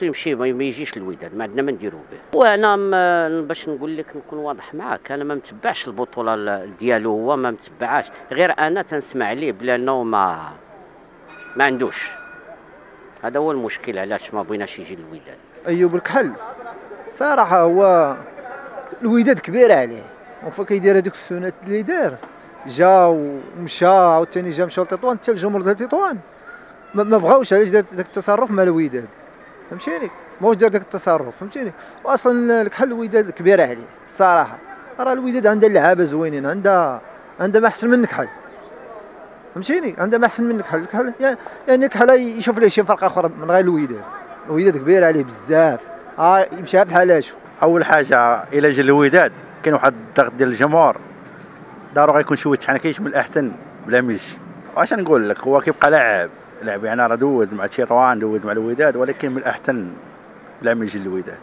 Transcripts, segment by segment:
خاصو يمشي ما يجيش الوداد ما عندنا ما نديرو به. وأنا باش نقول لك نكون واضح معاك أنا ما متبعش البطولة ال- ديالو هو ما متبعاش. غير أنا تنسمع عليه بلا انه ما ما عندوش. هذا هو المشكل علاش ما بغيناش يجي الوداد أيوب الكحل صراحة هو الوداد كبير عليه. وفا كيدير هذوك السنات اللي دار جا ومشى عاوتاني جا مشى لتطوان حتى الجمهور ديال تطوان. ما, ما بغاوش علاش دار داك التصرف مع الوداد فهمتيني؟ ماهوش دار داك التصرف فهمتيني؟ واصلا الكحل الوداد كبير عليه الصراحة. راه الوداد عندها اللعابه زوينين عندها عندها ما أحسن من الكحل فهمتيني؟ عندها ما أحسن من الكحل الكحل يعني الكحل يشوف ليه شي فرقه أخرى من غير الوداد. الوداد كبير عليه بزاف. آه يمشي بحالاتو أول حاجة إلى جا الوداد كاين واحد الضغط ديال الجمهور. دارو غيكون شوية تحنكيش من الأحسن بلا ميش. واش نقول لك؟ هو كيبقى لاعب. لاعب يعني راه دوز مع تشيطوان دوز مع الوداد ولكن من الأحسن بلا ما يجي الوداد.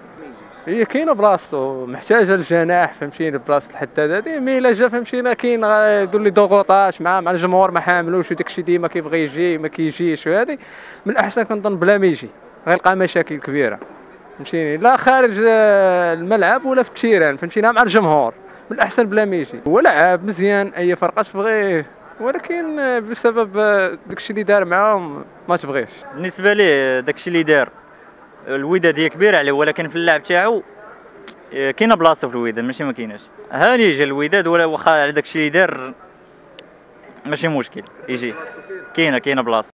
هي كاينة بلاصتو محتاجة الجناح فهمتيني؟ بلاصه الحداد هادي مي إلا جا فهمتينا كاين يدير لي ضغوطات مع مع الجمهور ما حاملوش وداك الشيء ديما كيبغي يجي ما كيجيش وهادي من الأحسن كنظن بلا ما يجي. غيلقى مشاكل كبيرة. فهمتيني؟ لا خارج آه، الملعب ولا في terrain فهمتينا مع الجمهور. من الأحسن بلا ما يجي. هو لاعب مزيان أي فرقة تبغيه ولكن بسبب داكشي اللي دار معاهم ما تبغيش. بالنسبة ليه داكشي اللي دار الوداد هي كبير عليه ولكن في اللعب تاعو آه، كاينة بلاصة في الوداد ماشي ما كايناش. هاني جا الوداد ولا واخا على داكشي اللي دار ماشي مشكل يجي. كاينة كاينة بلاصة.